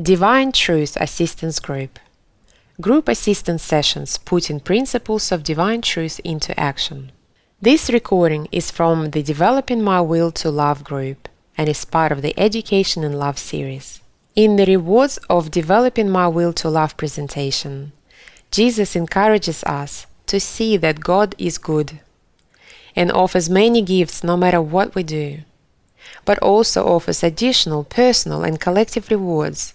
Divine Truth Assistance Group Group assistance sessions putting principles of divine truth into action. This recording is from the Developing My Will to Love group and is part of the Education in Love series. In the Rewards of Developing My Will to Love presentation, Jesus encourages us to see that God is good and offers many gifts no matter what we do, but also offers additional personal and collective rewards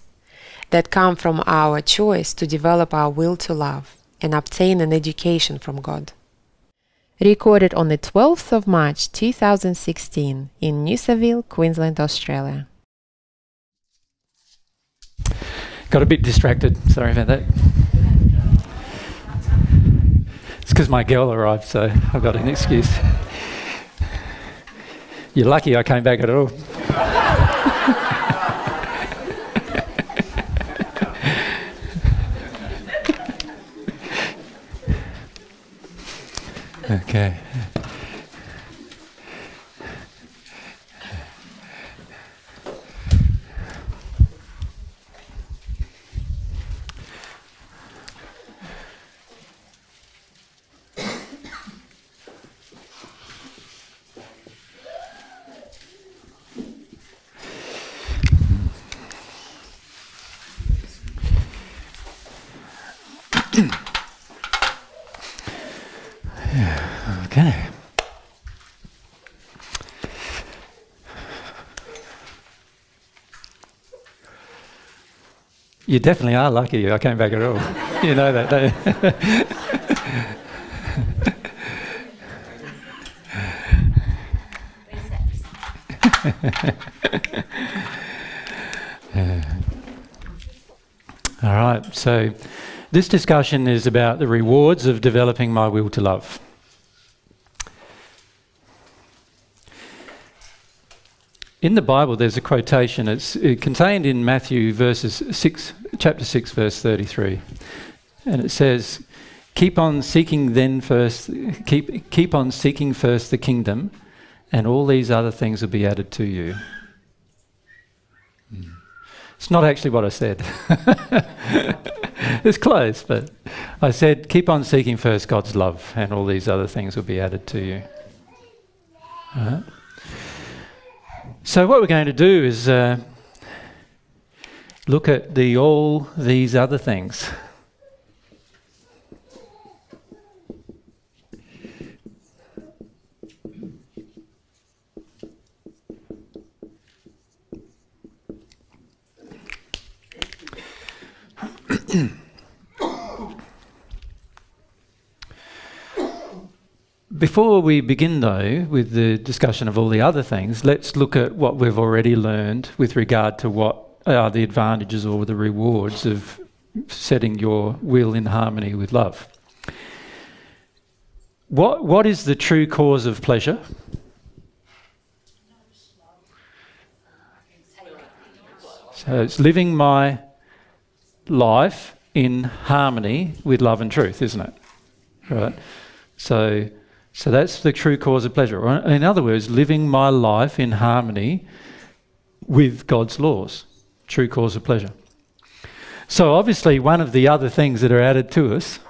that come from our choice to develop our will to love and obtain an education from God. Recorded on the 12th of March 2016 in Noosaville, Queensland, Australia. Got a bit distracted. Sorry about that. It's because my girl arrived, so I've got an excuse. You're lucky I came back at all. Okay. Okay. You definitely are lucky I came back at all. you know that, don't you? All right, so this discussion is about the rewards of developing my will to love. In the Bible, there's a quotation. It's uh, contained in Matthew verses six, chapter six, verse thirty-three, and it says, "Keep on seeking then first, keep keep on seeking first the kingdom, and all these other things will be added to you." Hmm. It's not actually what I said. it's close, but I said, keep on seeking first God's love, and all these other things will be added to you. Right. So, what we're going to do is uh, look at the all these other things. Before we begin, though, with the discussion of all the other things, let's look at what we've already learned with regard to what are the advantages or the rewards of setting your will in harmony with love. What, what is the true cause of pleasure? So it's living my life in harmony with love and truth, isn't it? Right. So, so that's the true cause of pleasure. in other words, living my life in harmony with God's laws, true cause of pleasure. So, obviously, one of the other things that are added to us,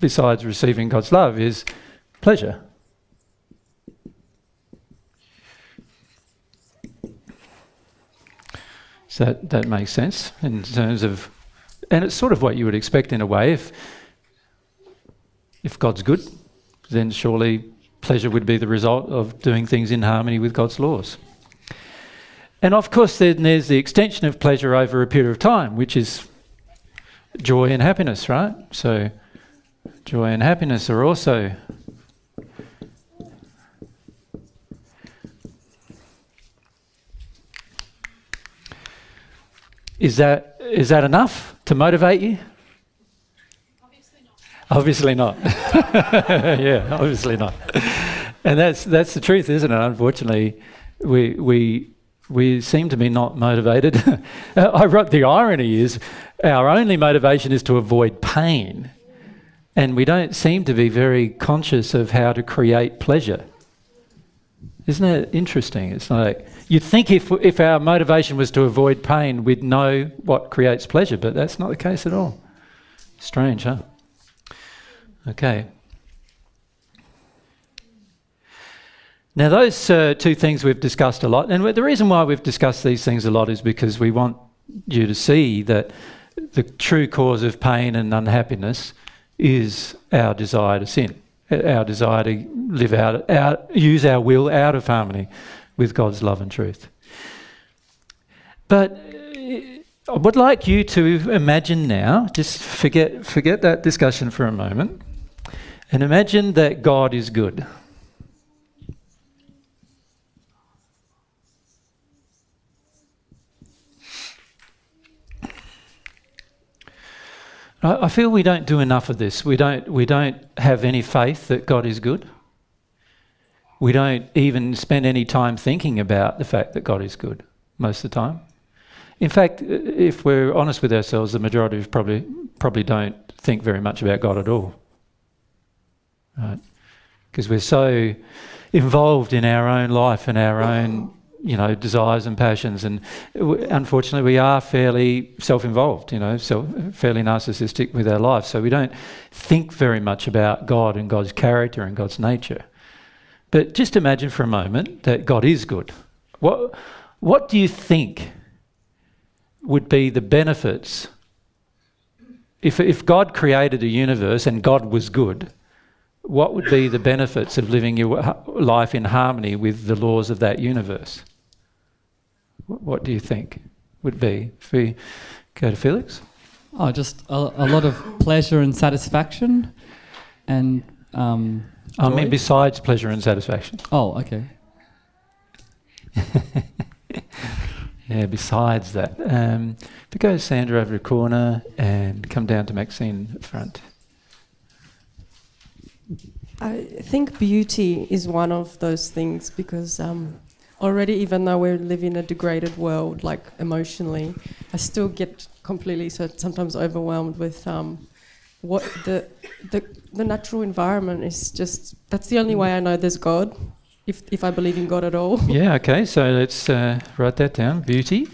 besides receiving God's love, is pleasure. So that, that makes sense in terms of and it's sort of what you would expect in a way. If, if God's good, then surely pleasure would be the result of doing things in harmony with God's laws. And of course, then there's the extension of pleasure over a period of time, which is joy and happiness, right? So, joy and happiness are also Is that is that enough? to motivate you? Obviously not. yeah, obviously not. And that's that's the truth, isn't it? Unfortunately, we we we seem to be not motivated. I wrote the irony is our only motivation is to avoid pain, and we don't seem to be very conscious of how to create pleasure. Isn't it interesting? It's like you'd think if, if our motivation was to avoid pain, we'd know what creates pleasure, but that's not the case at all. Strange, huh? Okay. Now, those uh, two things we've discussed a lot, and the reason why we've discussed these things a lot is because we want you to see that the true cause of pain and unhappiness is our desire to sin, our desire to live out, out use our will out of harmony with God's love and truth. But uh, I would like you to imagine now, just forget, forget that discussion for a moment, and imagine that God is good. I feel we don't do enough of this. We don't, we don't have any faith that God is good. We don't even spend any time thinking about the fact that God is good most of the time. In fact, if we're honest with ourselves, the majority of probably probably don't think very much about God at all. Right? Because we're so involved in our own life and our own you know, desires and passions. And unfortunately, we are fairly self-involved, you know, so fairly narcissistic with our life. So we don't think very much about God and God's character and God's nature. But just imagine for a moment that God is good. What, what do you think would be the benefits if, if God created a universe and God was good? What would be the benefits of living your life in harmony with the laws of that universe? What do you think would be? If we go to Felix? Oh, just a, a lot of pleasure and satisfaction, and um, I mean, besides pleasure and satisfaction. Oh, okay. yeah, besides that. Um, if we go Sandra over the corner and come down to Maxine at front. I think beauty is one of those things because um, already, even though we live in a degraded world, like emotionally, I still get completely so sometimes overwhelmed with um, what the, the the natural environment is. Just that's the only way I know there's God, if if I believe in God at all. Yeah. Okay. So let's uh, write that down. Beauty.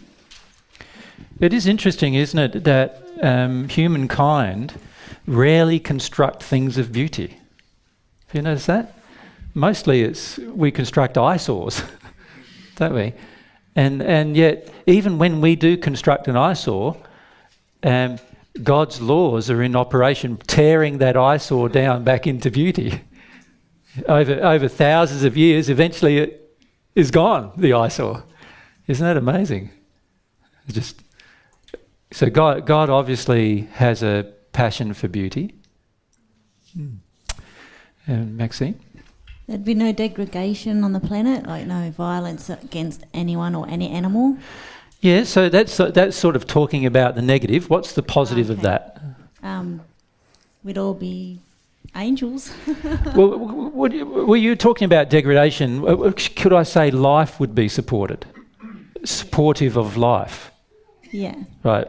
It is interesting, isn't it, that um, humankind rarely construct things of beauty. Have you noticed that? Mostly, it's we construct eyesores. don't we? And, and yet, even when we do construct an eyesore, um, God's laws are in operation, tearing that eyesore down back into beauty. over, over thousands of years, eventually it is gone, the eyesore. Isn't that amazing? just so God, God obviously has a passion for beauty. Mm. And Maxine? There'd be no degradation on the planet, like no violence against anyone or any animal. Yeah, so that's that's sort of talking about the negative. What's the positive okay. of that? Um, we'd all be angels. well, were you talking about degradation? Could I say life would be supported, supportive of life? Yeah. Right.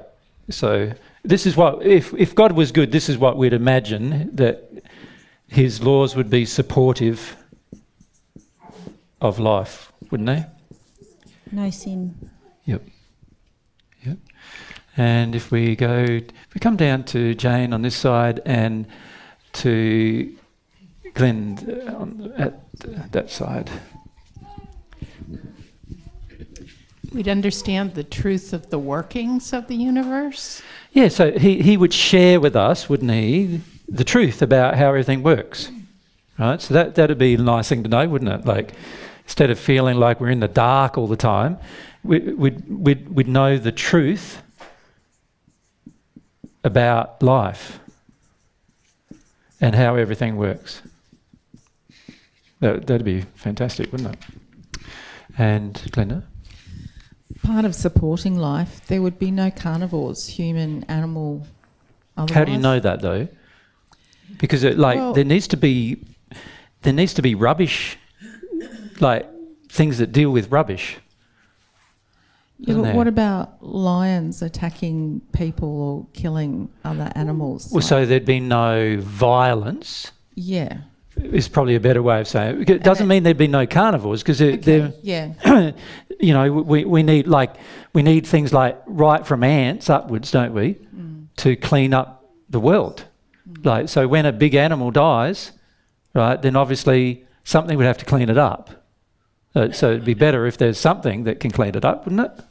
So this is what if if God was good, this is what we'd imagine that His laws would be supportive of life, wouldn't they? No sin. Yep. Yep. And if we go, if we come down to Jane on this side and to Glenn uh, on, at that side. We'd understand the truth of the workings of the universe. Yeah, so he, he would share with us, wouldn't he, the truth about how everything works. Right? So that, that'd be a nice thing to know, wouldn't it? Like, instead of feeling like we're in the dark all the time, we, would we'd, we'd know the truth about life and how everything works. That, that'd be fantastic, wouldn't it? And Glenda? Part of supporting life, there would be no carnivores, human, animal. Otherwise. How do you know that though? Because it, like well, there needs to be there needs to be rubbish like things that deal with rubbish. Yeah, but what about lions attacking people or killing other animals? Well, like? so there'd be no violence. Yeah. is probably a better way of saying it. It doesn't mean there'd be no carnivores because they're, Okay, yeah. they're you know, we, we need like we need things like right from ants upwards, don't we, mm. to clean up the world. Like so, when a big animal dies, right, then obviously something would have to clean it up. Uh, so it'd be better if there's something that can clean it up, wouldn't it?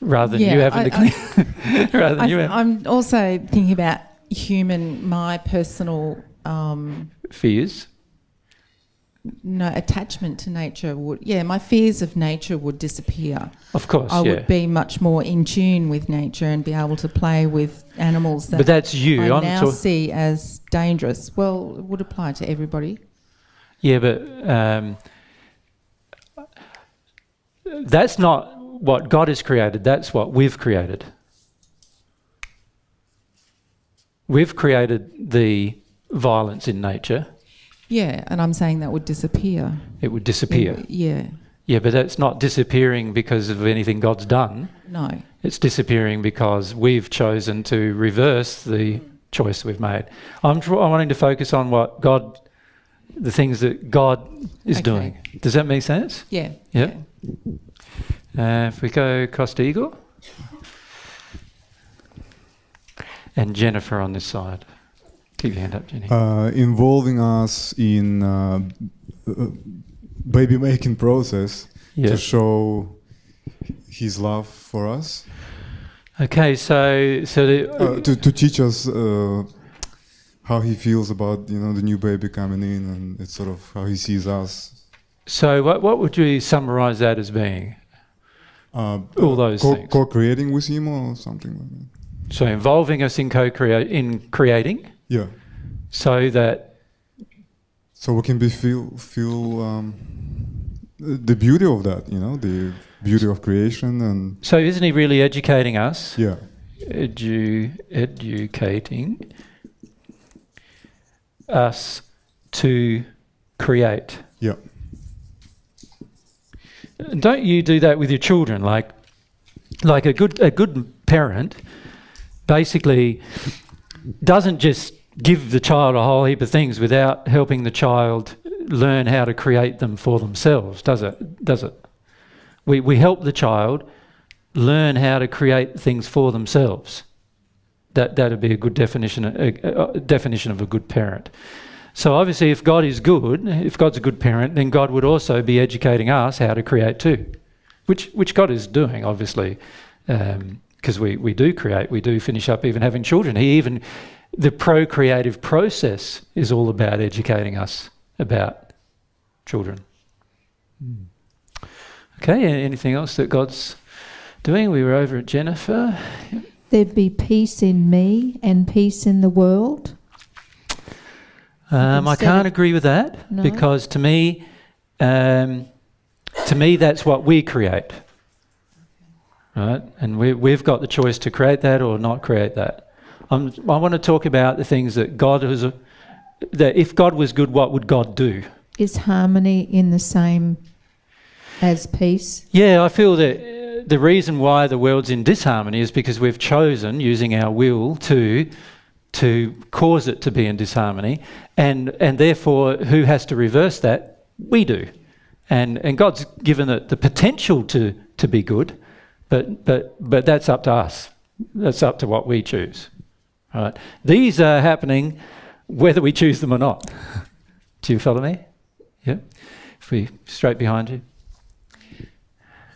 Rather than you having I- to clean. rather than I, you having I'm also thinking about human, my personal um, fears. No attachment to nature would. Yeah, my fears of nature would disappear. Of course, I yeah. would be much more in tune with nature and be able to play with animals that but that's you. I I'm now see as dangerous. Well, it would apply to everybody. Yeah, but um, that's not what God has created. That's what we've created. We've created the violence in nature. Yeah, and I'm saying that would disappear. It would disappear. It- yeah, Yeah, but that's not disappearing because of anything God's done. no. It's disappearing because we've chosen to reverse the choice we've made. I'm, I'm wanting to focus on what God, the things that God is Okay. doing. Does that make sense? Yeah. Yep. Uh, if we go across to Igor. And Jennifer on this side. Keep your hand up, Jenny. uh, involving us in uh, uh, baby making process to show his love for us, Okay, so so the, uh, to, to teach us uh, how he feels about you know the new baby coming in, and it's sort of how he sees us. so what what would you summarise that as being? Uh, All those co- things. co-creating with him or something like that. So involving us in co-create in creating, Yeah, so that so we can be feel feel um, the beauty of that, you know, the beauty of creation, and so isn't he really educating us? yeah, Edu, educating us to create. yeah. Don't you do that with your children? Like, like a good a good parent basically doesn't just give the child a whole heap of things without helping the child learn how to create them for themselves, does it? Does it? We we help the child learn how to create things for themselves. That that'd be a good definition a, a- definition of a good parent. So obviously, if God is good, if God's a good parent, then God would also be educating us how to create too, which which God is doing, obviously, um, because we we do create, we do finish up even having children. He even the procreative process is all about educating us about children. Okay, anything else that God's doing? We were over at Jennifer. There'd be peace in me and peace in the world. Um, I can't agree with that No? because to me, um, to me, that's what we create, right? And we, we've got the choice to create that or not create that. I'm, I want to talk about the things that God has. That if God was good, what would God do? Is harmony in the same as peace? Yeah, I feel that the reason why the world's in disharmony is because we've chosen, using our will, to to cause it to be in disharmony, and and therefore, who has to reverse that? We do, and and God's given it the potential to to be good, but but but that's up to us. That's up to what we choose. All right, these are happening whether we choose them or not. do you follow me? Yeah. If we straight behind you.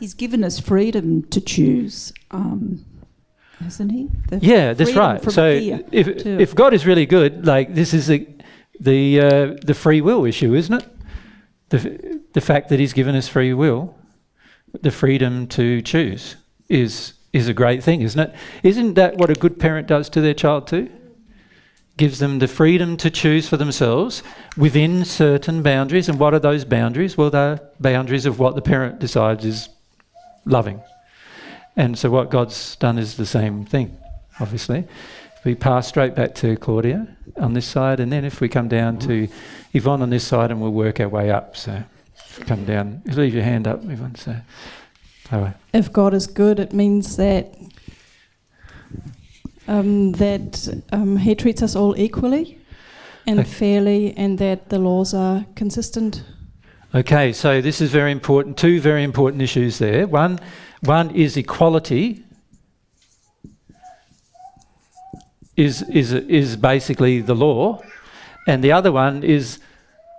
He's given us freedom to choose, um, hasn't he? The Yeah, that's right. So if too. if God is really good, like this is the the uh, the free will issue, isn't it? The the fact that He's given us free will, the freedom to choose, is is a great thing, isn't it? Isn't that what a good parent does to their child too? Gives them the freedom to choose for themselves within certain boundaries. And what are those boundaries? Well, they're boundaries of what the parent decides is loving. And so what God's done is the same thing, obviously. We pass straight back to Claudia on this side, and then if we come down to Yvonne on this side, and we'll work our way up. So come down, leave your hand up, Yvonne. So, oh, if God is good, it means that um, that um, He treats us all equally. and Okay. fairly, and that the laws are consistent. Okay, so this is very important. Two very important issues there. One, one is equality. Is is is basically the law, and the other one is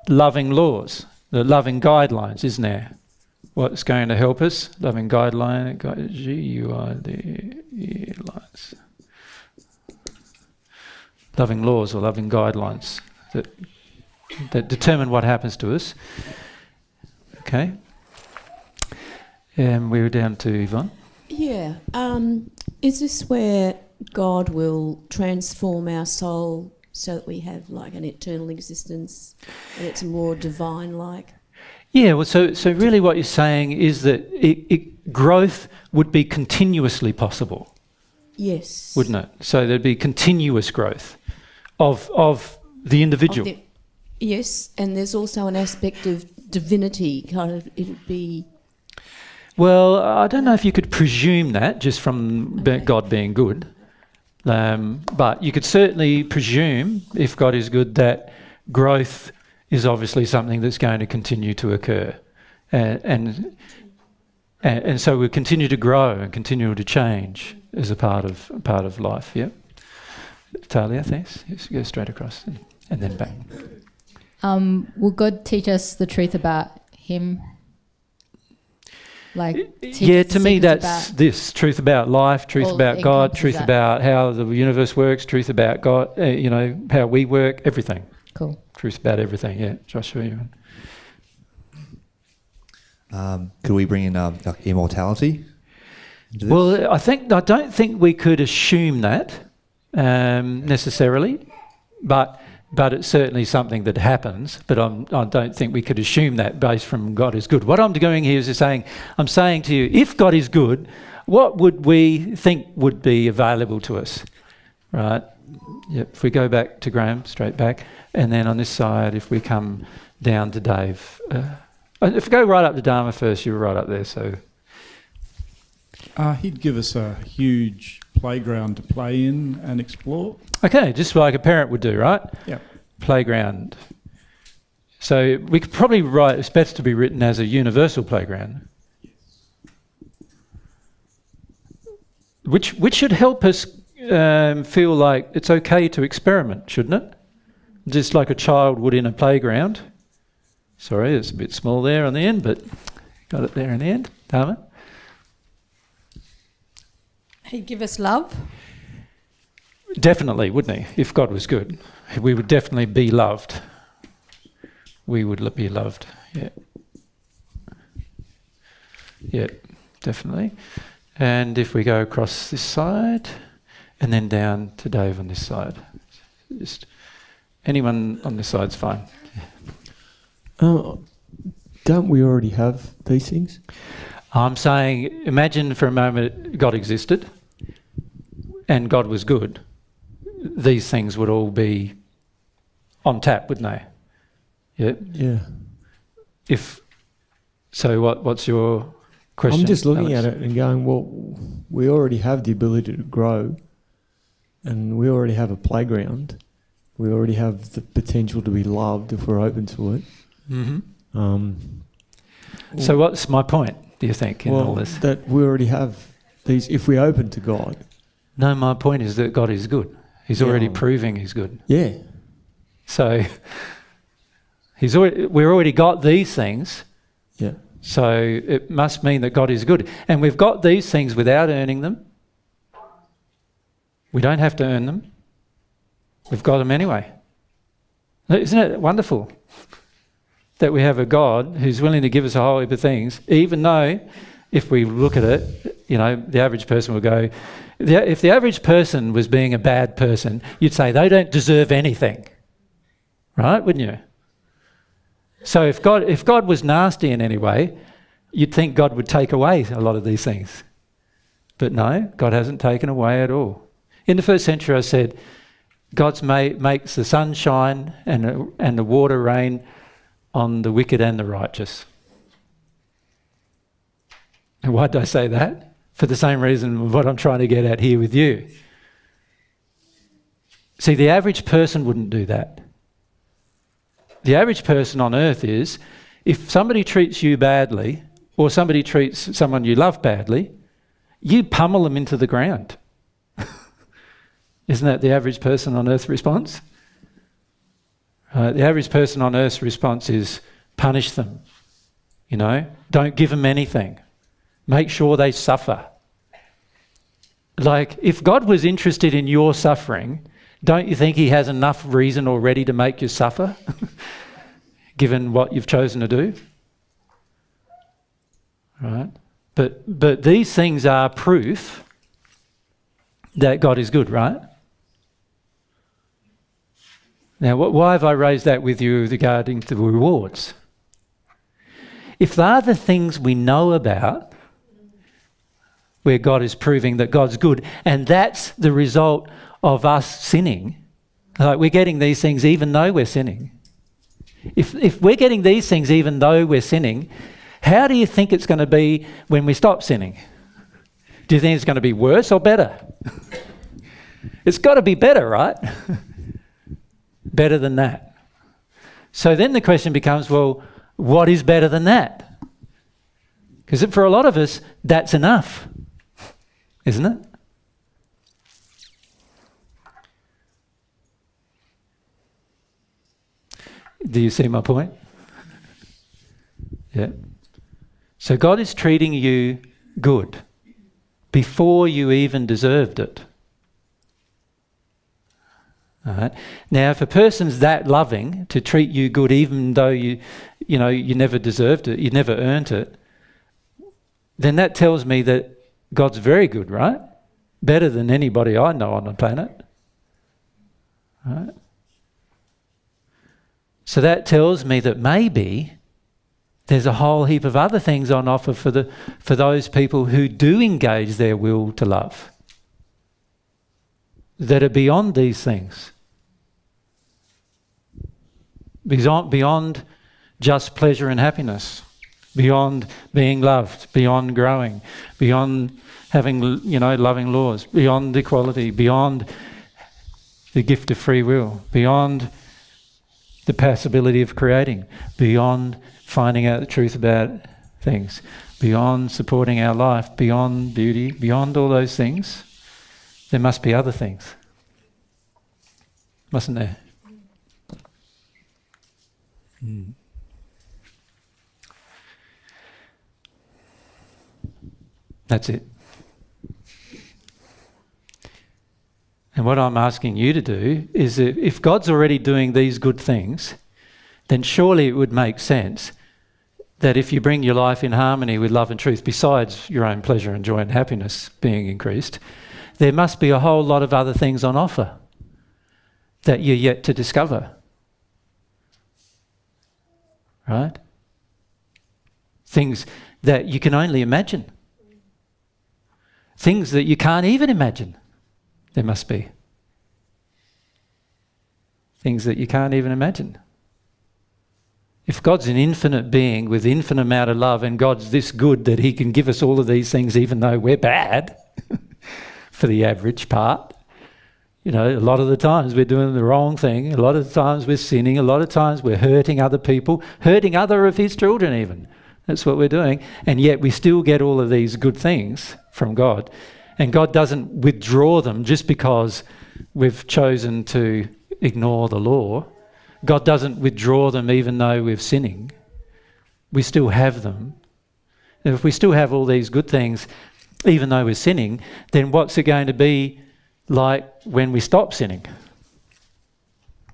loving laws, the loving guidelines, isn't there? What's going to help us? Loving guideline, gui- G U I D E lines. Loving laws or loving guidelines that that determine what happens to us. Okay. And we were down to Yvonne. Yeah. Um, is this where God will transform our soul so that we have like an eternal existence and it's more divine like? Yeah, well, so, so really what you're saying is that it, it, growth would be continuously possible, Yes. wouldn't it? So there'd be continuous growth of, of the individual. Of the- yes, and there's also an aspect of divinity. Kind of, it'd be Well, I don't know if you could presume that just from be- God being good, um, but you could certainly presume, if God is good, that growth is obviously something that's going to continue to occur, and and and, so we continue to grow and continue to change as a part of part of life. Yeah, Talia, thanks. Yes, go straight across and, and then back. Um, will God teach us the truth about Him? Like, yeah, to me, that's this truth about life, truth about God, truth that. about how the universe works, truth about God, uh, you know, how we work, everything. Truth about everything, yeah. Joshua, Um, could we bring in um, like immortality? Well, I think I don't think we could assume that um, necessarily, but but it's certainly something that happens. But I'm, I don't think we could assume that based from God is good. What I'm doing here is just saying, I'm saying to you, if God is good, what would we think would be available to us, right? Yep. If we go back to Graham, straight back, and then on this side, if we come down to Dave, uh, if we go right up to Dharma first, you were right up there, so. Uh, he'd give us a huge playground to play in and explore. Okay, just like a parent would do, right? Yeah. Playground. So we could probably write, it's better to be written as a universal playground. Which, which should help us um, feel like it's okay to experiment, shouldn't it? Just like a child would in a playground. Sorry, it's a bit small there on the end, but got it there in the end. Dharma? He'd give us love. Definitely, wouldn't he? If God was good, we would definitely be loved. We would be loved. Yeah. Yeah, definitely. And if we go across this side, and then down to Dave on this side, just anyone on this side's fine. Uh, don't we already have these things? I'm saying, imagine for a moment God existed, and God was good. These things would all be on tap, wouldn't they? Yeah. Yeah. If so, what what's your question? I'm just looking Alex? at it and going, well, we already have the ability to grow, and we already have a playground. We already have the potential to be loved if we're open to it. Mhm. Um, So, what's my point? Do you think in well, all this? that we already have these. If we open to God, No, my point is that God is good. He's Yeah. already proving He's good. Yeah. So He's already, we've already got these things. Yeah. So it must mean that God is good, and we've got these things without earning them. We don't have to earn them. We've got them anyway. Isn't it wonderful that we have a God who's willing to give us a whole heap of things, even though, if we look at it, you know, the average person will go, if the average person was being a bad person, you'd say they don't deserve anything, right? Wouldn't you? So if God, if God was nasty in any way, you'd think God would take away a lot of these things. But no, God hasn't taken away at all. In the first century, I said, God makes the sun shine and, and the water rain on the wicked and the righteous. And why did I say that? For the same reason what I'm trying to get at here with you. See, the average person wouldn't do that. the average person on earth is if somebody treats you badly or somebody treats someone you love badly, you pummel them into the ground. Isn't that the average person on earth response? Uh, the average person on earth's response is punish them. You know, don't give them anything. Make sure they suffer. Like, if God was interested in your suffering, don't you think He has enough reason already to make you suffer, given what you've chosen to do? Right? But, but these things are proof that God is good, right? Now, wh- why have I raised that with you regarding the rewards? If they are the things we know about, where God is proving that God's good, and that's the result of us sinning, like we're getting these things even though we're sinning. If, if we're getting these things even though we're sinning, how do you think it's going to be when we stop sinning? Do you think it's going to be worse or better? it's got to be better, right? better than that. So then the question becomes well, what is better than that? Because for a lot of us, that's enough, isn't it? Do you see my point? Yeah. So God is treating you good before you even deserved it. Now, if a person's that loving to treat you good, even though you, you know, you never deserved it, you never earned it, then that tells me that God's very good, right? Better than anybody I know on the planet. Right? So that tells me that maybe there's a whole heap of other things on offer for, the, for those people who do engage their will to love that are beyond these things. Beyond, beyond just pleasure and happiness, beyond being loved, beyond growing, beyond having, you know, loving laws, beyond equality, beyond the gift of free will, beyond the possibility of creating, beyond finding out the truth about things, beyond supporting our life, beyond beauty, beyond all those things, there must be other things. Mustn't there? Hmm. That's it. And what I'm asking you to do is if God's already doing these good things, then surely it would make sense that if you bring your life in harmony with love and truth, besides your own pleasure and joy and happiness being increased, there must be a whole lot of other things on offer that you're yet to discover. Right? Things that you can only imagine. Things that you can't even imagine. There must be. Things that you can't even imagine. If God's an infinite being with infinite amount of love and God's this good that he can give us all of these things even though we're bad for the average part, you know, a lot of the times we're doing the wrong thing, a lot of the times we're sinning, a lot of times we're hurting other people, hurting other of his children even. That's what we're doing. And yet we still get all of these good things from God. And God doesn't withdraw them just because we've chosen to ignore the law. God doesn't withdraw them even though we're sinning. We still have them. And if we still have all these good things, even though we're sinning, then what's it going to be like when we stop sinning?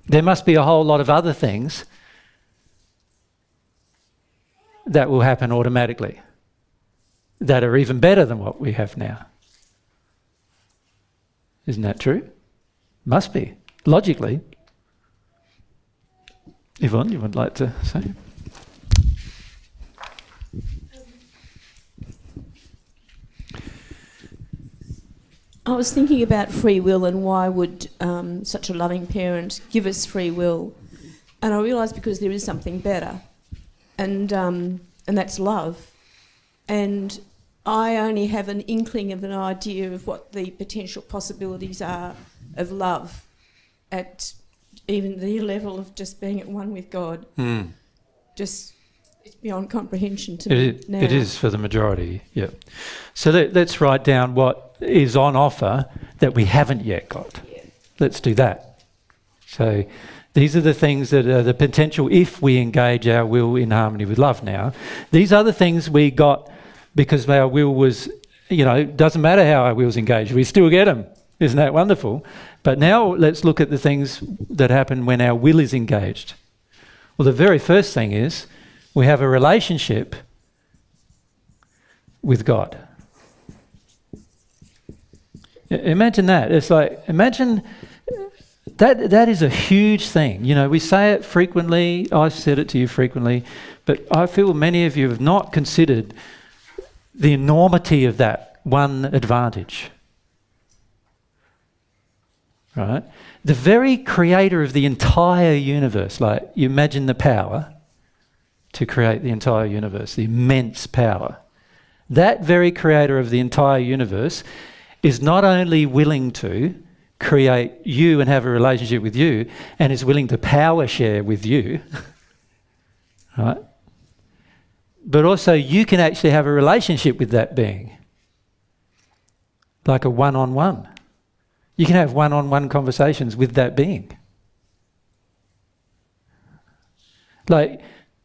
There must be a whole lot of other things that will happen automatically that are even better than what we have now. Isn't that true? Must be, logically. Yvonne, you would like to say? I was thinking about free will and why would um, such a loving parent give us free will, and I realised because there is something better, and um, and that's love, and I only have an inkling of an idea of what the potential possibilities are of love at even the level of just being at one with God, Hmm. just it's beyond comprehension to It me is, now. it is for the majority, yeah. So let, let's write down what is on offer that we haven't yet got. Let's do that. So these are the things that are the potential if we engage our will in harmony with love now. These are the things we got because our will was, you know, doesn't matter how our will's engaged, we still get them. Isn't that wonderful? But now let's look at the things that happen when our will is engaged. Well, the very first thing is we have a relationship with God. Imagine that. It's like, imagine that, that is a huge thing. You know, we say it frequently, I've said it to you frequently, but I feel many of you have not considered the enormity of that one advantage. Right? The very creator of the entire universe, like you imagine the power to create the entire universe, the immense power. That very creator of the entire universe is not only willing to create you and have a relationship with you, and is willing to power share with you, right? But also, you can actually have a relationship with that being, like a one on one. You can have one on one conversations with that being. Like,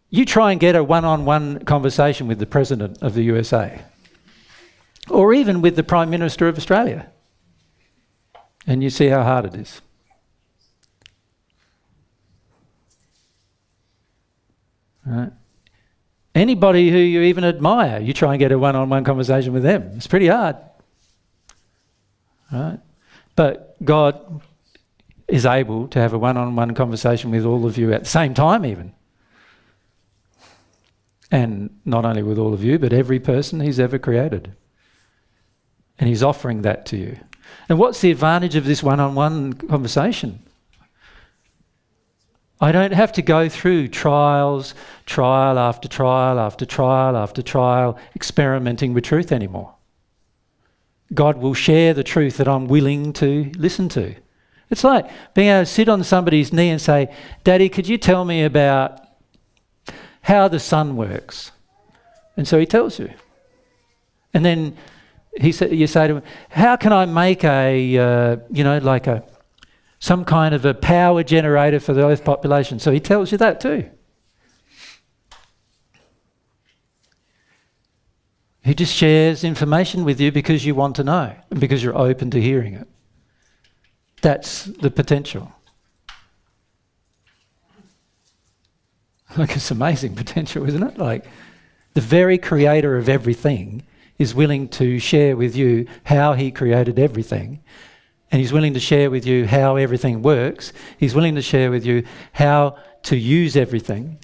you try and get a one on one conversation with the President of the USA, or even with the Prime Minister of Australia, and you see how hard it is. Right? Anybody who you even admire, you try and get a one on one conversation with them. It's pretty hard. Right? But God is able to have a one on one conversation with all of you at the same time, even. And not only with all of you, but every person He's ever created. And He's offering that to you. And what's the advantage of this one on one conversation? I don't have to go through trials, trial after trial after trial after trial, experimenting with truth anymore. God will share the truth that I'm willing to listen to. It's like being able to sit on somebody's knee and say, Daddy, could you tell me about how the sun works? And so he tells you. And then he sa- you say to him, How can I make a, uh, you know, like a, some kind of a power generator for the Earth population? So he tells you that too. He just shares information with you because you want to know and because you're open to hearing it. That's the potential. Like it's amazing potential, isn't it? Like the very creator of everything is willing to share with you how he created everything. And he's willing to share with you how everything works. He's willing to share with you how to use everything.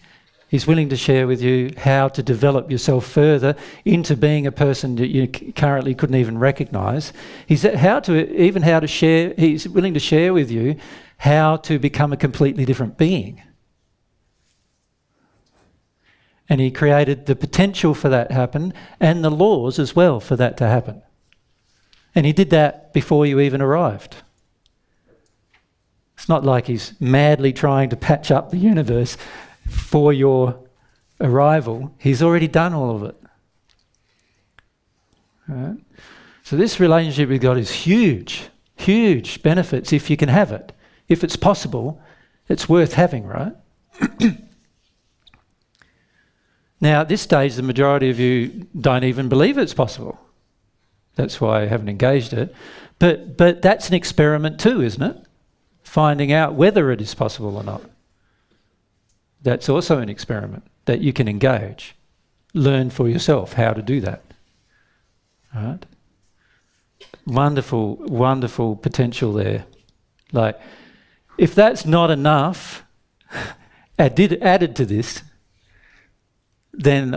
He's willing to share with you how to develop yourself further into being a person that you currently couldn't even recognize. He's uh, how to even how to share. He's willing to share with you how to become a completely different being. And he created the potential for that to happen and the laws as well for that to happen. And he did that before you even arrived. It's not like he's madly trying to patch up the universe for your arrival. He's already done all of it. So this relationship with God is huge, huge benefits if you can have it. If it's possible, it's worth having, right? now, at this stage, the majority of you don't even believe it's possible. That's why I haven't engaged it. But, but that's an experiment too, isn't it? Finding out whether it is possible or not. That's also an experiment that you can engage. Learn for yourself how to do that. Right? Wonderful, wonderful potential there. Like, if that's not enough, added, added to this, then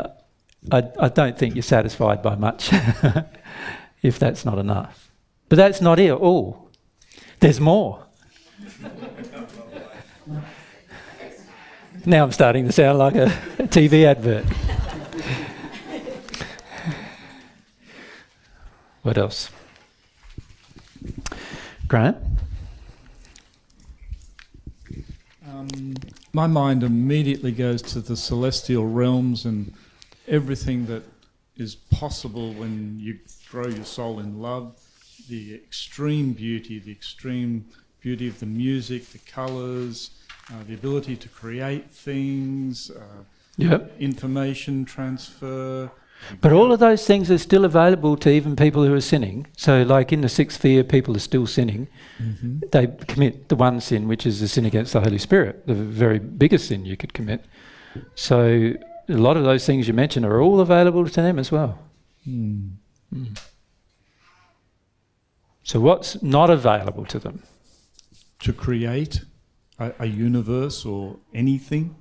I, I don't think you're satisfied by much if that's not enough. But that's not it all. There's more. Now I'm starting to sound like a, a TV advert. what else? Um, my mind immediately goes to the celestial realms and everything that is possible when you grow your soul in love, the extreme beauty, the extreme beauty of the music, the colours, uh, the ability to create things, uh, Yep. information transfer. But all of those things are still available to even people who are sinning. So, like in the sixth sphere, people are still sinning. Mhm. They commit the one sin, which is the sin against the Holy Spirit, the very biggest sin you could commit. So, a lot of those things you mentioned are all available to them as well. Hmm. Mm. So, what's not available to them? To create a, a universe or anything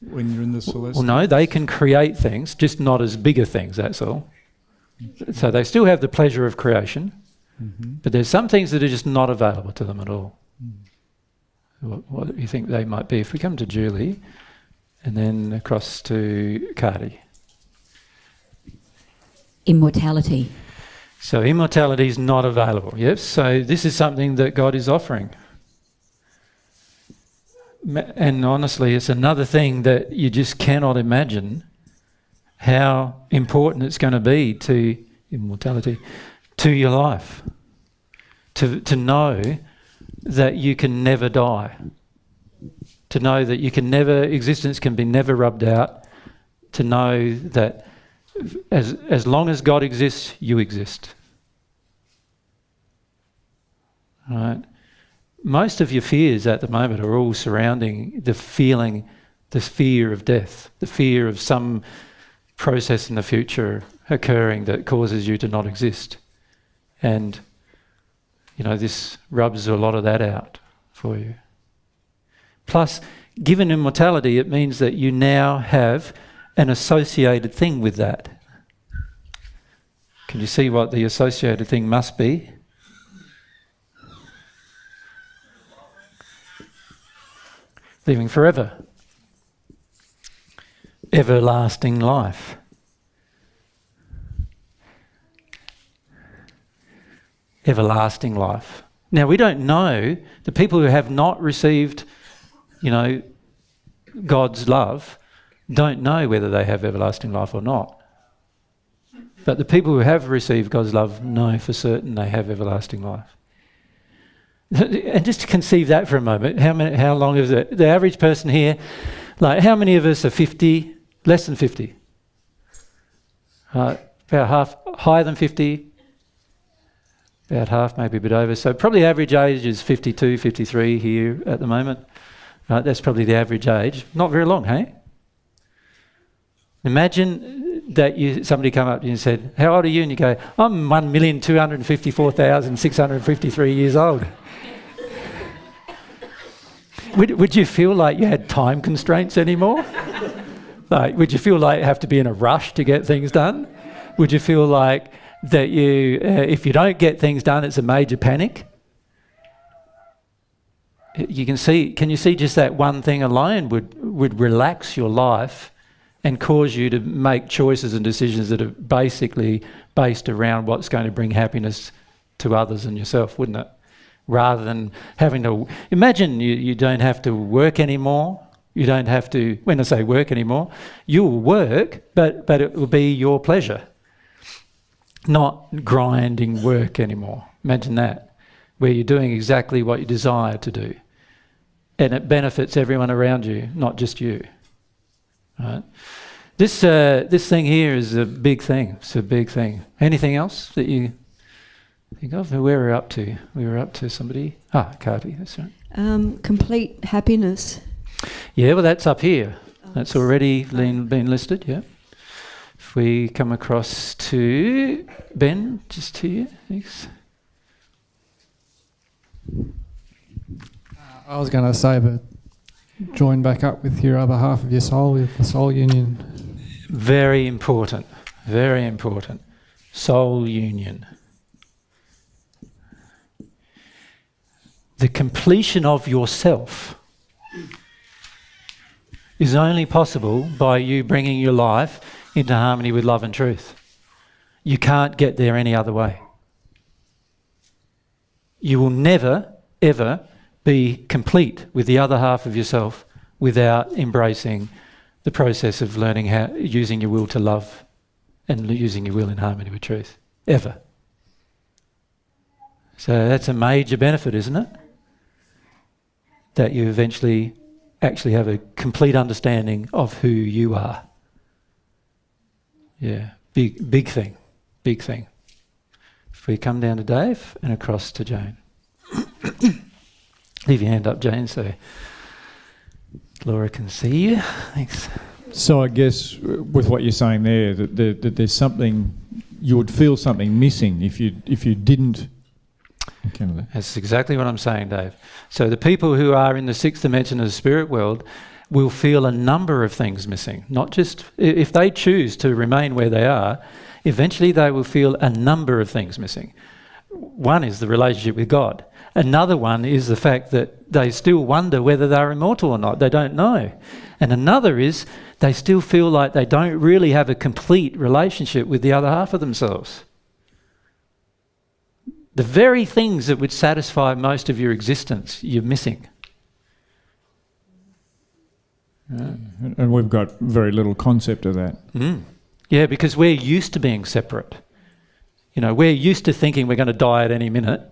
when you're in the celestial. Well, no, they can create things, just not as bigger things, that's all. So, they still have the pleasure of creation, Mhm. but there's some things that are just not available to them at all. What, what do you think they might be? If we come to Julie and then across to Cardi. Immortality. So immortality is not available. Yes. So this is something that God is offering. And honestly, it's another thing that you just cannot imagine how important it's going to be to immortality, to your life. To, to know that you can never die. To know that you can never, existence can be never rubbed out. To know that as, as long as God exists, you exist. Right? Most of your fears at the moment are all surrounding the feeling, the fear of death, the fear of some process in the future occurring that causes you to not exist. And, you know, this rubs a lot of that out for you. Plus, given immortality, it means that you now have an associated thing with that. Can you see what the associated thing must be? Living forever. Everlasting life. Everlasting life. Now, we don't know the people who have not received, you know, God's love don't know whether they have everlasting life or not. But the people who have received God's love know for certain they have everlasting life. And just to conceive that for a moment, how many, how long is it? The average person here, like how many of us are 50, less than 50? Uh, about half, higher than 50? About half, maybe a bit over. So probably average age is 52, 53 here at the moment. Right, that's probably the average age. Not very long, hey? Imagine that you somebody come up to you and said, "How old are you?" And you go, "I'm one million two would, would you feel like you had time constraints anymore? like, would you feel like you have to be in a rush to get things done? Would you feel like that you, uh, if you don't get things done, it's a major panic? You can see, can you see just that one thing alone would, would relax your life and cause you to make choices and decisions that are basically based around what's going to bring happiness to others and yourself, wouldn't it? Rather than having to imagine you, you don't have to work anymore. You don't have to, when I say work anymore, you'll work, but, but it will be your pleasure, not grinding work anymore. Imagine that, where you're doing exactly what you desire to do. And it benefits everyone around you, not just you. Right? This, uh, this thing here is a big thing. It's a big thing. Anything else that you think of? Where we're up to? We were up to somebody. Ah, Cardi, that's right. Um, complete happiness. Yeah, well, that's up here. That's already been, been listed, yeah. If we come across to Ben, just here, thanks. I was going to say that join back up with your other half of your soul, with the soul union. Very important. Very important. Soul union. The completion of yourself is only possible by you bringing your life into harmony with love and truth. You can't get there any other way. You will never, ever be complete with the other half of yourself without embracing the process of learning how using your will to love and using your will in harmony with truth. Ever. So that's a major benefit, isn't it? That you eventually actually have a complete understanding of who you are. Yeah, big, big thing, big thing. If we come down to Dave and across to Jane. Leave your hand up, Jane, so Laura can see you. Thanks. So I guess uh, with what you're saying there, that, there, that there's something you would feel something missing if you if you didn't that. That's exactly what I'm saying, Dave. So the people who are in the sixth dimension of the spirit world will feel a number of things missing. Not just if they choose to remain where they are, eventually they will feel a number of things missing. One is the relationship with God. Another one is the fact that they still wonder whether they're immortal or not. They don't know. And another is they still feel like they don't really have a complete relationship with the other half of themselves. The very things that would satisfy most of your existence, you're missing. And, and we've got very little concept of that. Mm. Yeah, because we're used to being separate. You know, we're used to thinking we're going to die at any minute,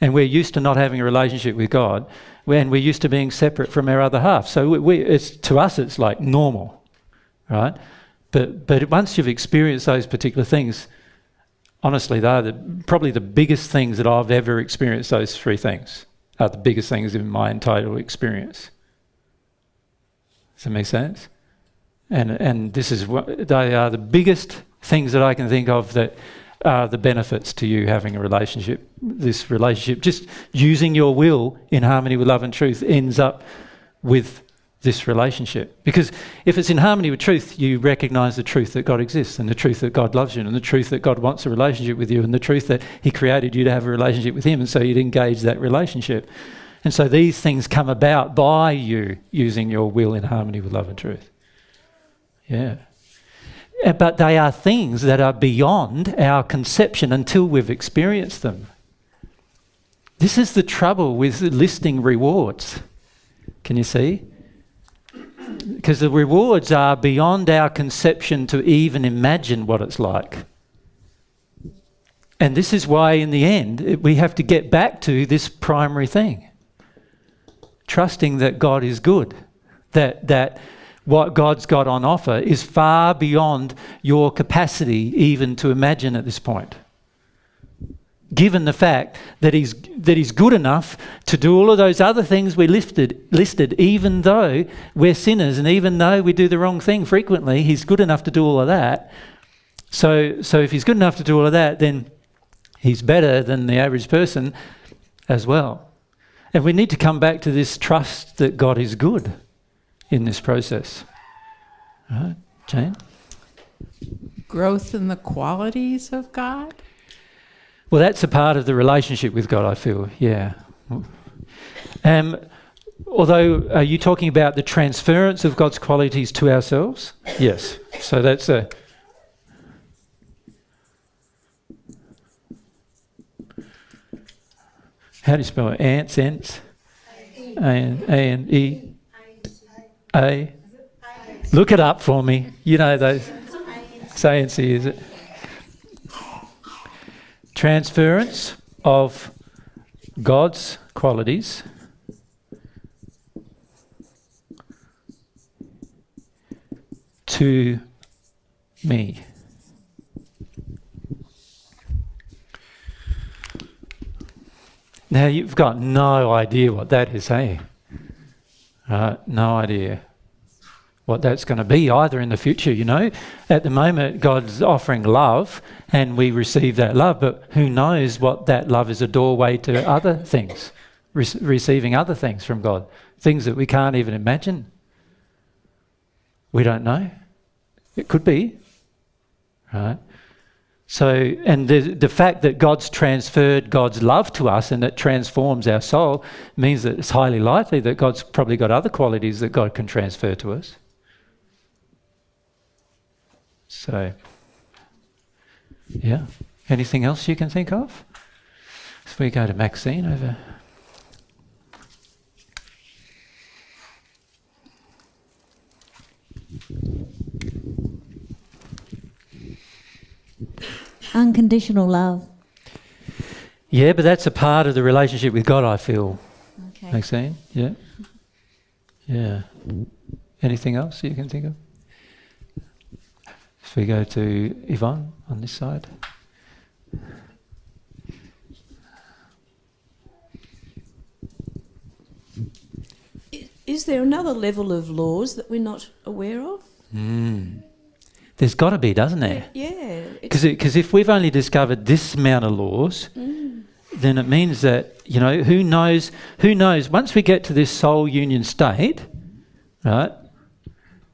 and we're used to not having a relationship with God, and we're used to being separate from our other half. So we, we, it's, to us, it's like normal, right? But, but once you've experienced those particular things, honestly, they're the, probably the biggest things that I've ever experienced, those three things are the biggest things in my entire experience. Does that make sense? And, and this is what they are the biggest things that I can think of that are the benefits to you having a relationship. This relationship, just using your will in harmony with love and truth, ends up with this relationship. Because if it's in harmony with truth, you recognize the truth that God exists and the truth that God loves you and the truth that God wants a relationship with you and the truth that He created you to have a relationship with Him. And so you'd engage that relationship. And so these things come about by you using your will in harmony with love and truth. Yeah. Uh, But they are things that are beyond our conception until we've experienced them. This is the trouble with listing rewards. Can you see? Because the rewards are beyond our conception to even imagine what it's like. And this is why, in the end, it- we have to get back to this primary thing trusting that God is good, that, that what God's got on offer is far beyond your capacity even to imagine at this point. Given the fact that he's, that he's good enough to do all of those other things we listed, listed, even though we're sinners and even though we do the wrong thing frequently, he's good enough to do all of that. So, so if he's good enough to do all of that, then he's better than the average person as well. And we need to come back to this trust that God is good in this process. All right, Jane? Growth in the qualities of God? Well, that's a part of the relationship with God, I feel, yeah. Um, although, are you talking about the transference of God's qualities to ourselves? Yes. So that's a. How do you spell it? Ants, ants? A N A N E? A? Look it up for me. You know those. And see, is it? Transference of God's qualities to me. Now you've got no idea what that is? Eh? Right, no idea what that's going to be either in the future, you know. At the moment, God's offering love and we receive that love, but who knows what that love is a doorway to other things, re- receiving other things from God, things that we can't even imagine. We don't know. It could be, right? So, and the, the fact that God's transferred God's love to us and it transforms our soul means that it's highly likely that God's probably got other qualities that God can transfer to us. So, yeah. Anything else you can think of? So we go to Maxine over. Unconditional love. Yeah, but that's a part of the relationship with God, I feel. Okay. Maxine? Yeah? Yeah. Anything else you can think of? If we go to Yvonne on this side. Is there another level of laws that we're not aware of? Mm. There's got to be, doesn't there? Yeah. Because if we've only discovered this amount of laws, Mm. then it means that you know who knows who knows once we get to this soul union state, right?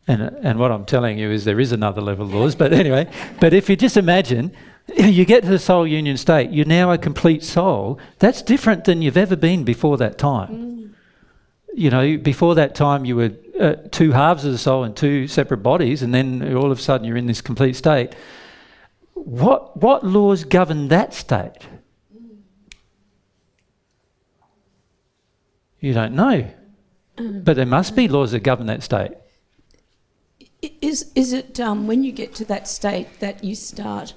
And and what I'm telling you is there is another level of laws, but anyway, but if you just imagine. You get to the soul union state, you're now a complete soul. That's different than you've ever been before that time. You know, before that time, you were uh, two halves of the soul in two separate bodies, and then all of a sudden you're in this complete state. What, what laws govern that state? You don't know. But there must be laws that govern that state. Is is it um, when you get to that state that you start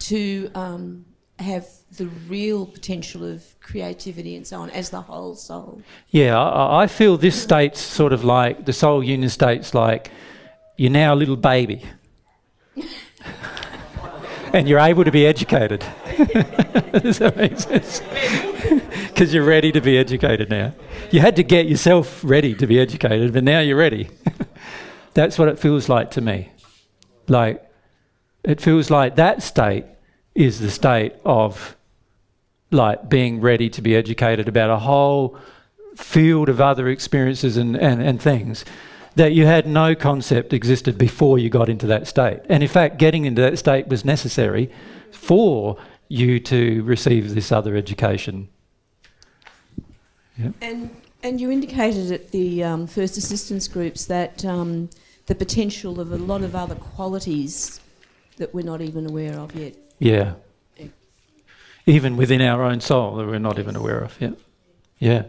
to um, have the real potential of creativity and so on as the whole soul? Yeah, I, I feel this state's sort of like the soul union state's like you're now a little baby. and you're able to be educated. Does that make sense? Because you're ready to be educated now. You had to get yourself ready to be educated, but now you're ready. That's what it feels like to me. Like, it feels like that state is the state of like being ready to be educated about a whole field of other experiences and, and, and things that you had no concept existed before you got into that state. And in fact, getting into that state was necessary for you to receive this other education. And and you indicated at the um, first assistance groups that um, the potential of a lot of other qualities that we're not even aware of yet. Yeah. Even within our own soul that we're not even aware of. Yeah. Yeah.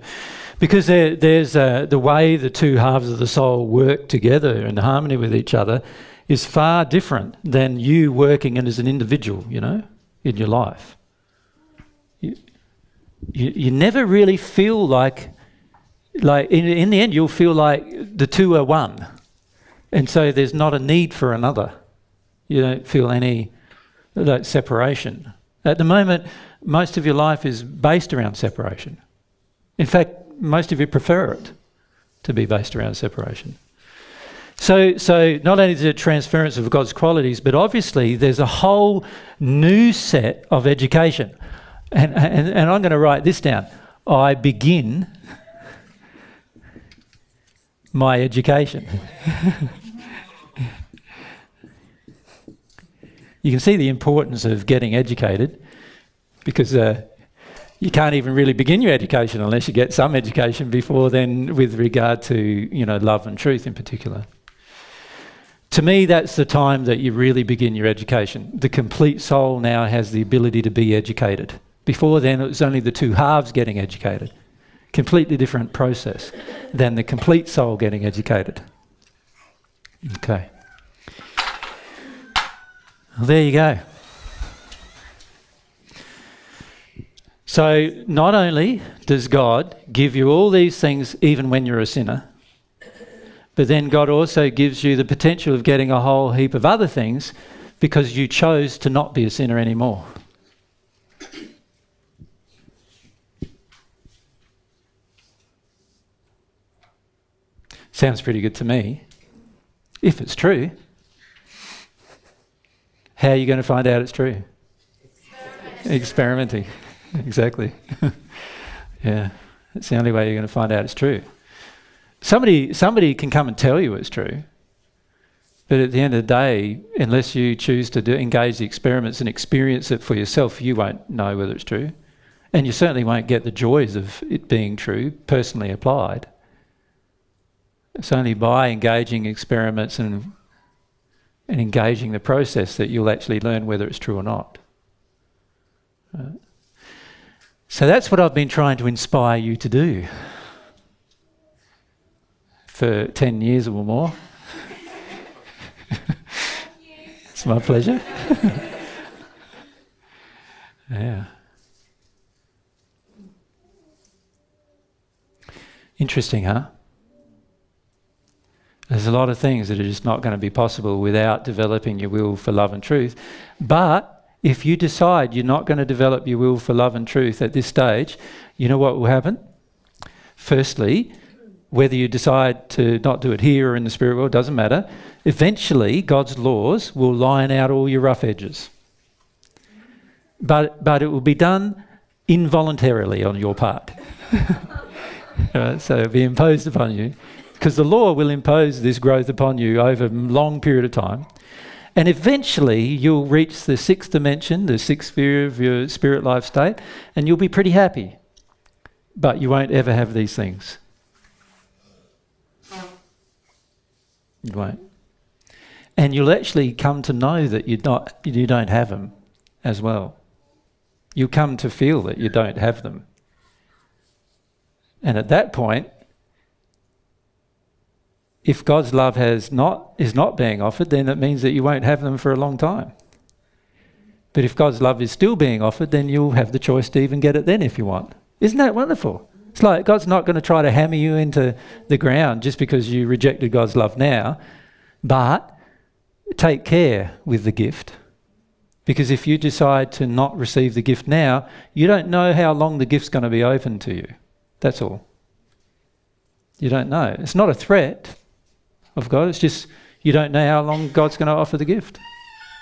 Because there, there's uh, the way the two halves of the soul work together in harmony with each other is far different than you working and as an individual, you know, in your life. You, you, you never really feel like, like in, in the end, you'll feel like the two are one. And so there's not a need for another. You don't feel any like separation. At the moment, most of your life is based around separation. In fact, most of you prefer it to be based around separation. So, so not only is it transference of God's qualities, but obviously there's a whole new set of education. And, and, and I'm going to write this down. I begin my education. you can see the importance of getting educated because uh, you can't even really begin your education unless you get some education before then with regard to you know love and truth in particular. To me that's the time that you really begin your education. The complete soul now has the ability to be educated. Before then it was only the two halves getting educated. Completely different process than the complete soul getting educated. Okay well, there you go So, not only does God give you all these things even when you're a sinner, but then God also gives you the potential of getting a whole heap of other things because you chose to not be a sinner anymore. Sounds pretty good to me. If it's true. How are you going to find out it's true? Experimenting. exactly. yeah, it's the only way you're going to find out it's true. Somebody, somebody can come and tell you it's true, but at the end of the day, unless you choose to do, engage the experiments and experience it for yourself, you won't know whether it's true. And you certainly won't get the joys of it being true, personally applied. It's only by engaging experiments and, and engaging the process that you'll actually learn whether it's true or not. Right? So that's what I've been trying to inspire you to do for 10 years or more. it's my pleasure. Yeah. Interesting, huh? There's a lot of things that are just not going to be possible without developing your will for love and truth. But if you decide you're not going to develop your will for love and truth at this stage, you know what will happen? Firstly, whether you decide to not do it here or in the spirit world, doesn't matter. Eventually, God's laws will line out all your rough edges. But, but it will be done involuntarily on your part. Right, so it'll be imposed upon you because the law will impose this growth upon you over a long period of time. And eventually you'll reach the sixth dimension, the sixth sphere of your spirit life state, and you'll be pretty happy. But you won't ever have these things. You won't. And you'll actually come to know that you not you don't have them as well. You'll come to feel that you don't have them. And at that point, if God's love has not is not being offered, then it means that you won't have them for a long time. But if God's love is still being offered, then you'll have the choice to even get it then if you want. Isn't that wonderful? It's like God's not going to try to hammer you into the ground just because you rejected God's love now, but take care with the gift. Because if you decide to not receive the gift now, you don't know how long the gift's going to be open to you. That's all. You don't know. It's not a threat of God, it's just you don't know how long God's going to offer the gift.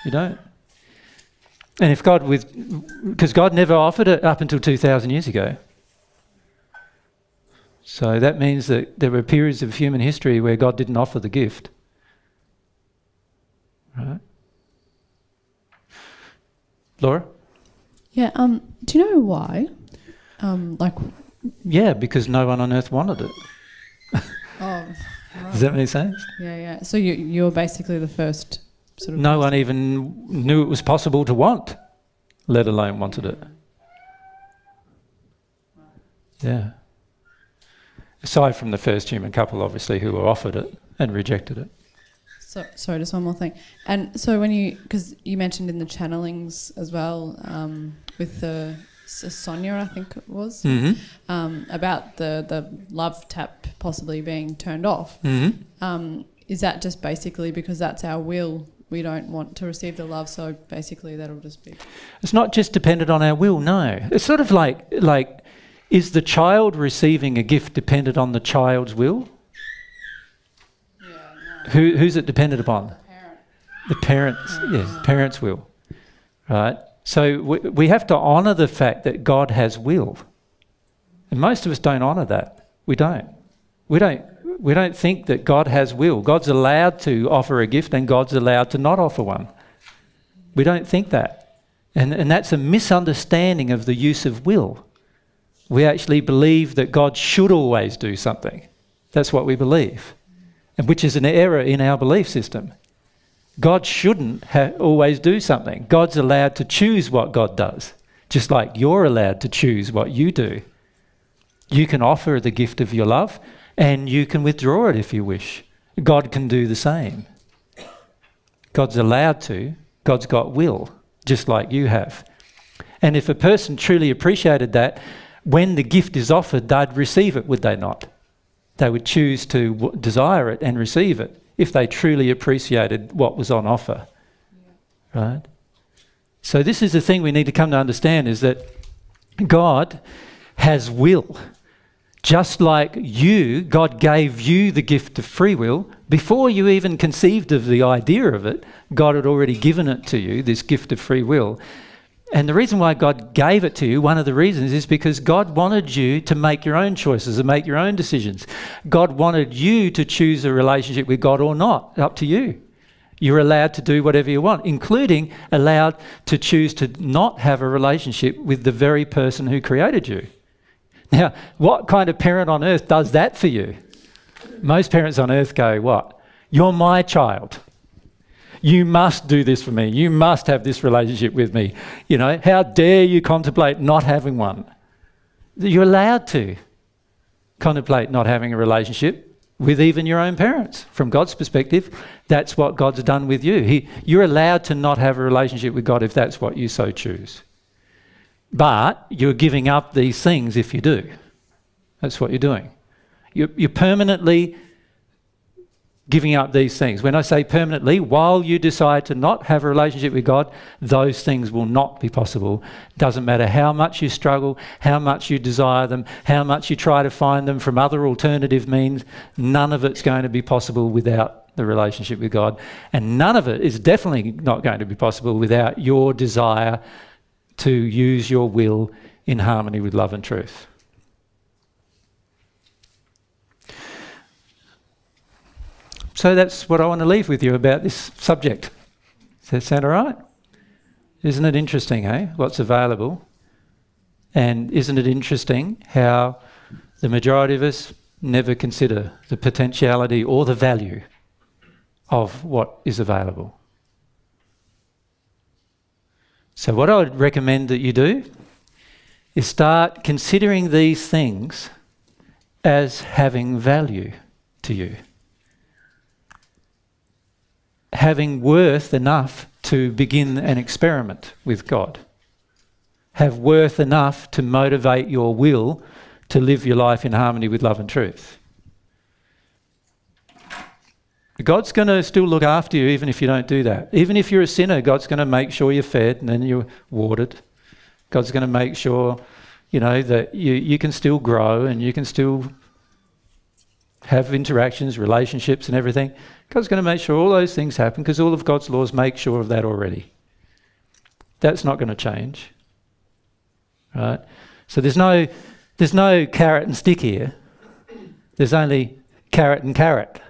You don't. And if God, with, because God never offered it up until 2,000 years ago. So that means that there were periods of human history where God didn't offer the gift. Right? Laura? Yeah. Um. Do you know why? Um. Like. Yeah, because no one on earth wanted it. Oh. Does that make sense? Yeah. Yeah. So you you're basically the first sort of. No one even knew it was possible to want, let alone wanted it. Yeah. Aside from the first human couple, obviously, who were offered it and rejected it. So, sorry, just one more thing. And so when you, because you mentioned in the channelings as well, um, with the Sonia, I think it was, Mhm. um, about the the love tap possibly being turned off. Mhm. Um, is that just basically because that's our will? We don't want to receive the love, so basically that'll just be. It's not just dependent on our will, no. It's sort of like like is the child receiving a gift dependent on the child's will? Who, who's it dependent upon? The parents, yeah, parents' will, right? So we, we have to honour the fact that God has will, and most of us don't honour that. We don't. We don't. We don't think that God has will. God's allowed to offer a gift, and God's allowed to not offer one. We don't think that, and and that's a misunderstanding of the use of will. We actually believe that God should always do something. That's what we believe and which is an error in our belief system. God shouldn't ha- always do something. God's allowed to choose what God does, just like you're allowed to choose what you do. You can offer the gift of your love and you can withdraw it if you wish. God can do the same. God's allowed to, God's got will, just like you have. And if a person truly appreciated that, when the gift is offered, they'd receive it, would they not? they would choose to desire it and receive it if they truly appreciated what was on offer. Right? So this is the thing we need to come to understand is that God has will. Just like you, God gave you the gift of free will. Before you even conceived of the idea of it, God had already given it to you, this gift of free will. And the reason why God gave it to you, one of the reasons, is because God wanted you to make your own choices and make your own decisions. God wanted you to choose a relationship with God or not, up to you. You're allowed to do whatever you want, including allowed to choose to not have a relationship with the very person who created you. Now, what kind of parent on earth does that for you? Most parents on earth go, What? You're my child. You must do this for me. You must have this relationship with me. You know, how dare you contemplate not having one? You're allowed to contemplate not having a relationship with even your own parents. From God's perspective, that's what God's done with you. He, you're allowed to not have a relationship with God if that's what you so choose. But you're giving up these things if you do. That's what you're doing. You're, you're permanently giving up these things. When I say permanently, while you decide to not have a relationship with God, those things will not be possible. Doesn't matter how much you struggle, how much you desire them, how much you try to find them from other alternative means, none of it's going to be possible without the relationship with God. And none of it is definitely not going to be possible without your desire to use your will in harmony with love and truth. So that's what I want to leave with you about this subject. Does that sound all right? Isn't it interesting, eh? What's available? And isn't it interesting how the majority of us never consider the potentiality or the value of what is available? So, what I would recommend that you do is start considering these things as having value to you having worth enough to begin an experiment with God. Have worth enough to motivate your will to live your life in harmony with love and truth. God's going to still look after you even if you don't do that. Even if you're a sinner, God's going to make sure you're fed and then you're watered. God's going to make sure, you know, that you, you can still grow and you can still have interactions, relationships, and everything. God's going to make sure all those things happen because all of God's laws make sure of that already. That's not going to change. Right? So there's no, there's no carrot and stick here. There's only carrot and carrot.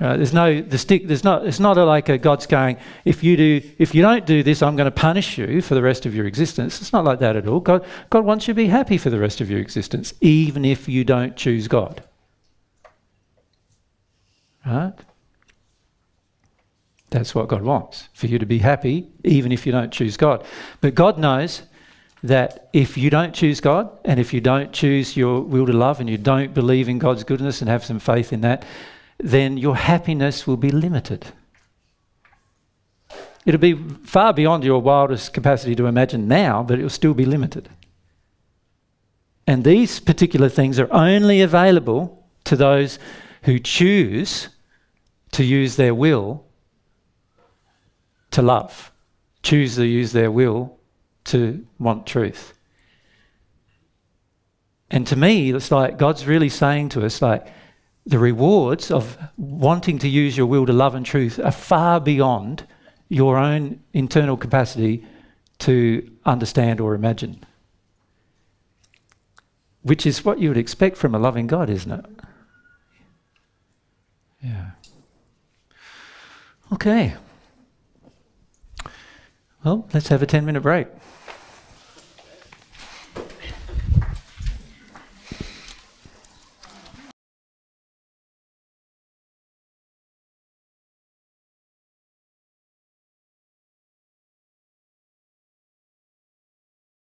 There's no the stick. There's not. It's not a, like a God's going. If you do, if you don't do this, I'm going to punish you for the rest of your existence. It's not like that at all. God, God wants you to be happy for the rest of your existence, even if you don't choose God. Right? That's what God wants, for you to be happy, even if you don't choose God. But God knows that if you don't choose God, and if you don't choose your will to love, and you don't believe in God's goodness and have some faith in that, then your happiness will be limited. It'll be far beyond your wildest capacity to imagine now, but it will still be limited. And these particular things are only available to those who choose to use their will to love, choose to use their will to want truth. And to me, it's like God's really saying to us, like, the rewards of wanting to use your will to love and truth are far beyond your own internal capacity to understand or imagine. Which is what you would expect from a loving God, isn't it? Yeah. Okay. Well, let's have a 10 minute break.